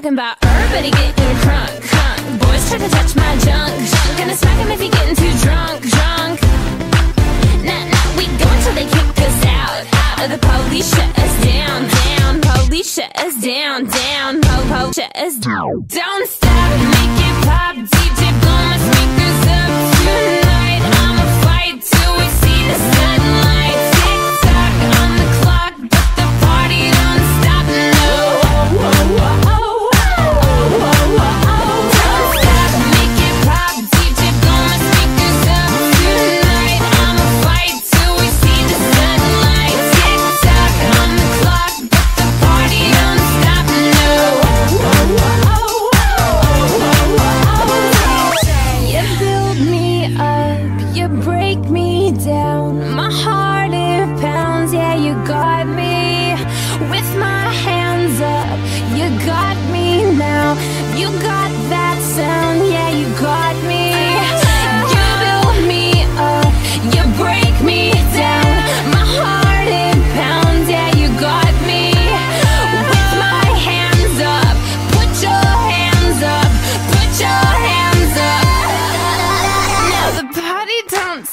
talking about everybody getting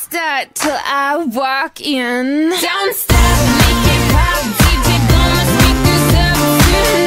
start till I walk in. Don't stop, make it pop, DJ blow my speakers up tonight.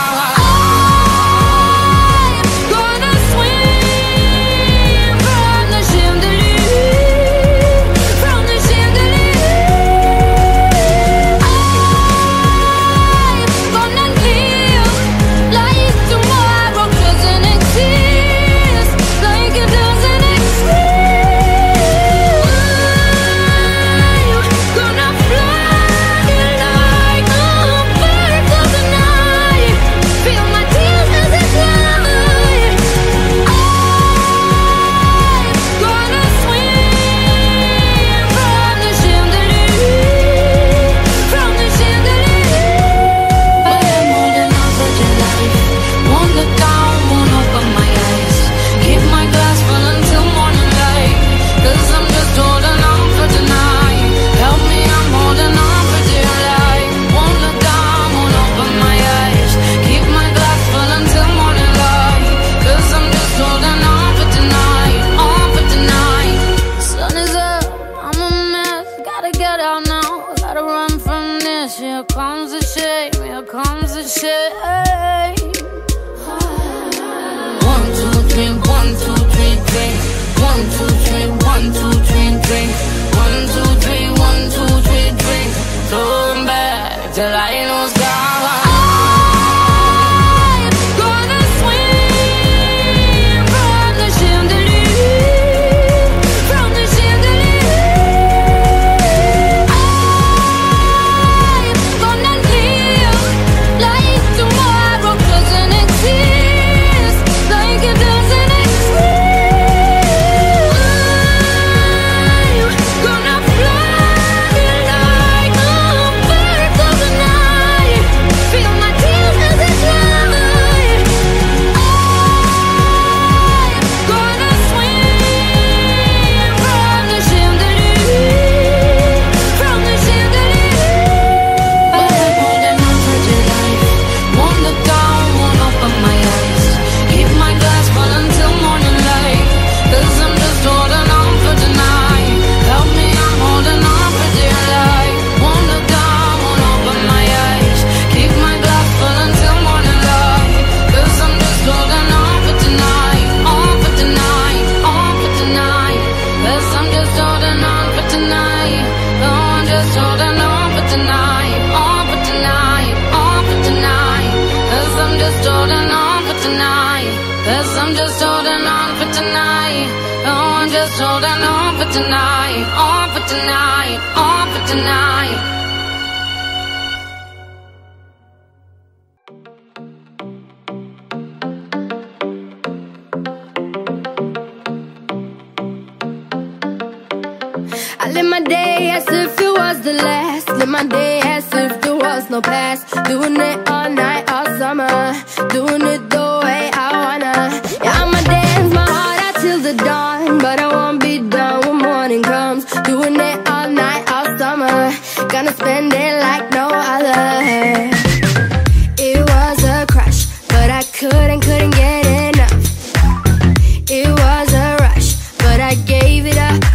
gave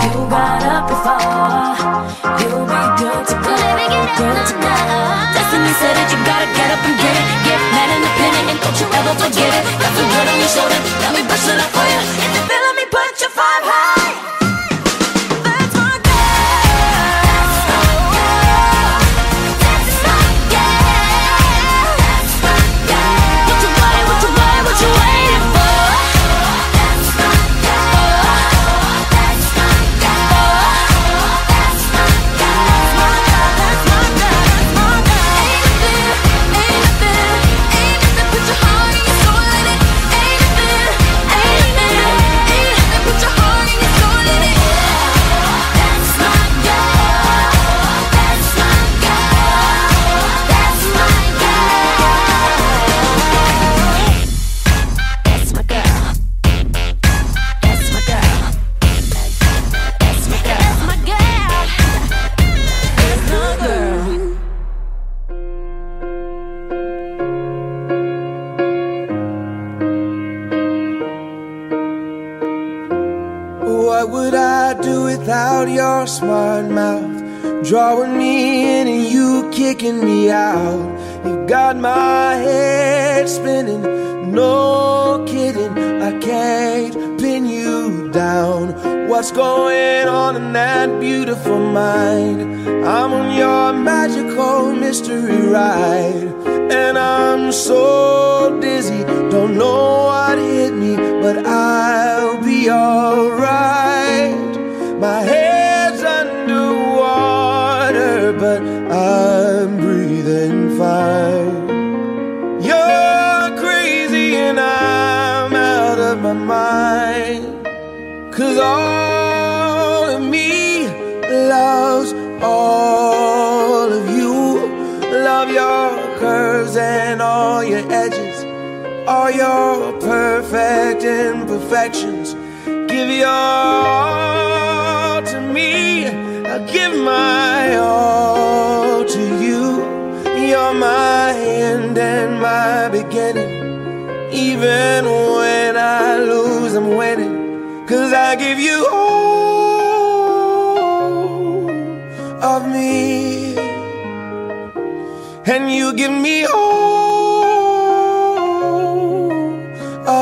You got up before. You'll be good to go. Good to go. Destiny said that you gotta get up and get it. Get mad independent and don't you ever forget it. Got some good on your shoulder. Let me brush it up for you. If you feeling me, put your five ride, and I'm so dizzy. Don't know what hit me, but I'll be alright. My head's all your perfect imperfections. Give your all to me. I'll give my all to you. You're my end and my beginning. Even when I lose, I'm winning. Cause I give you all of me. And you give me all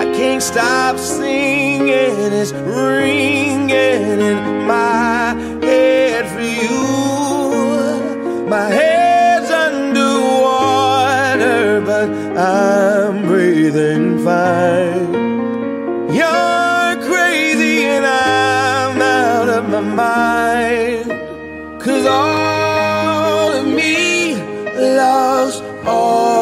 I can't stop singing. It's ringing in my head for you. My head's underwater, but I'm breathing fine. You're crazy and I'm out of my mind. Cause all of me loves all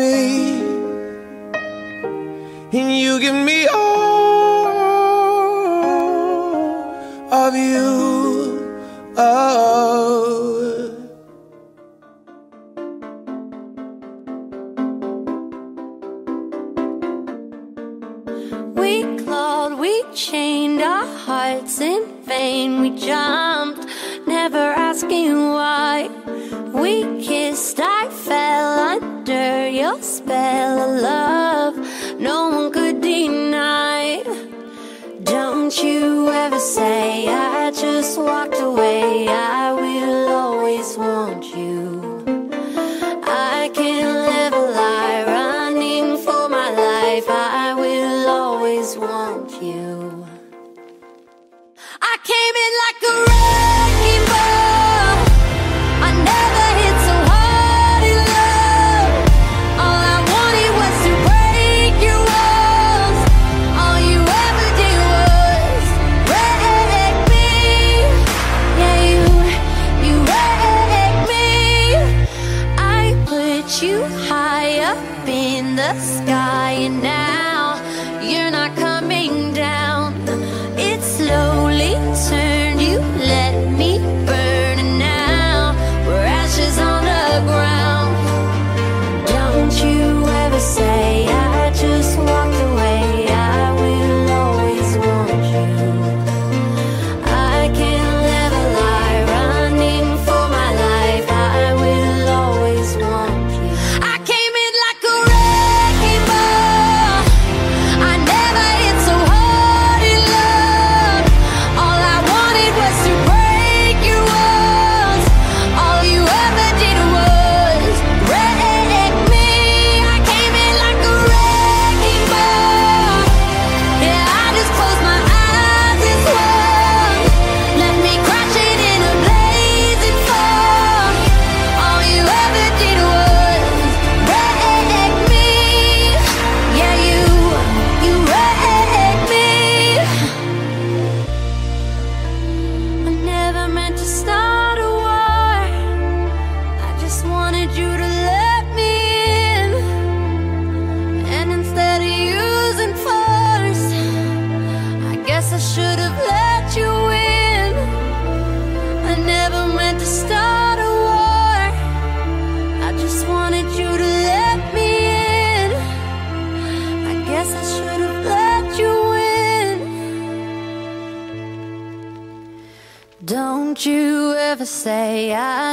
me.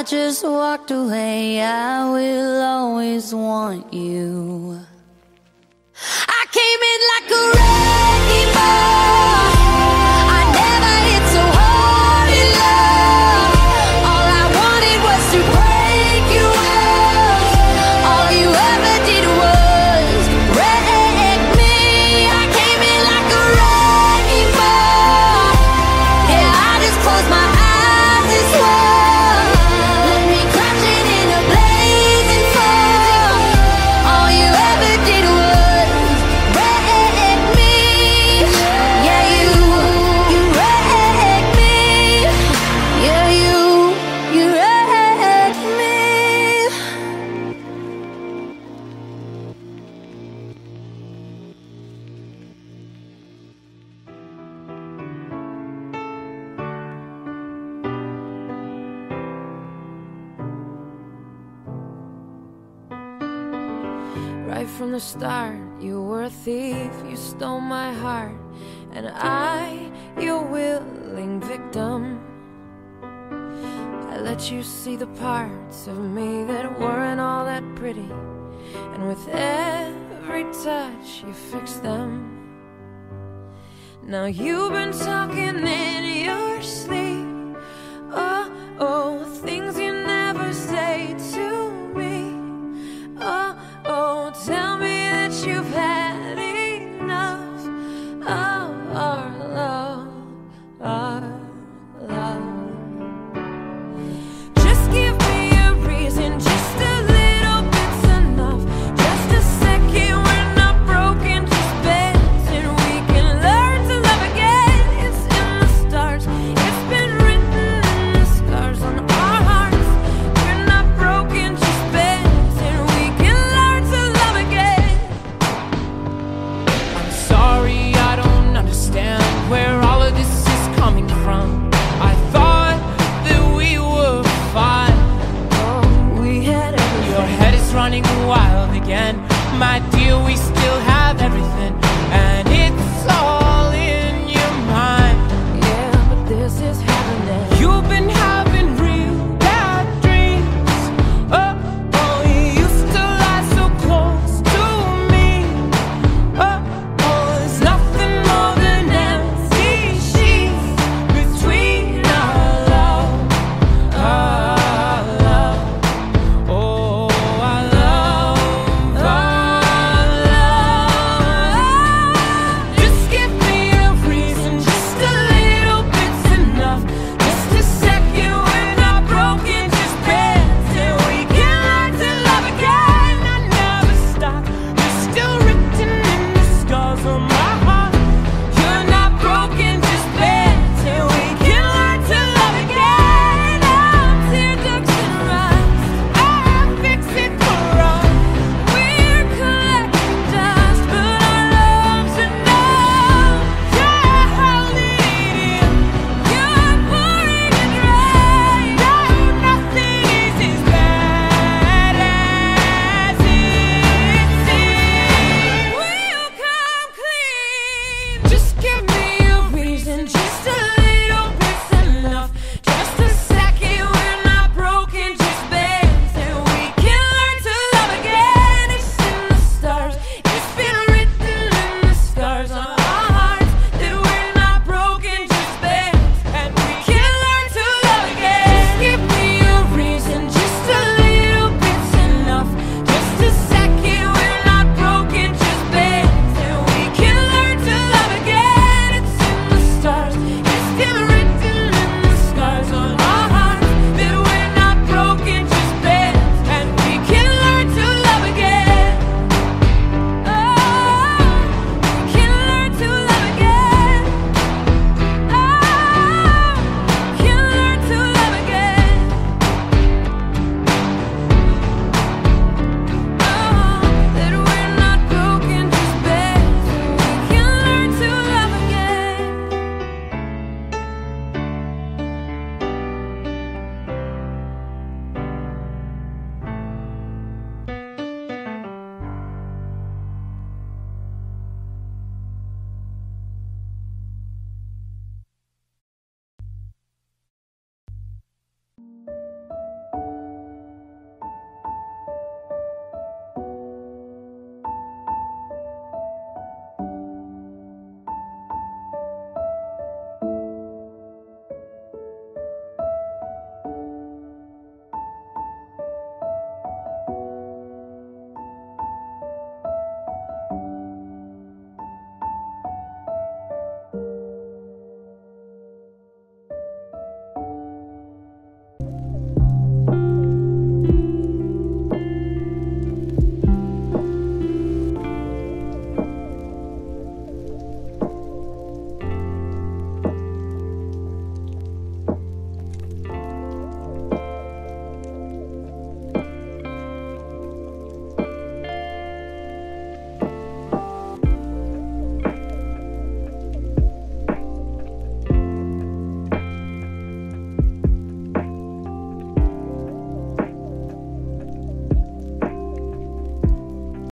just walked away, I will always want you. I came in like a wrecking ball. parts of me that weren't all that pretty. And with every touch you fix them. Now you've been talking in your sleep.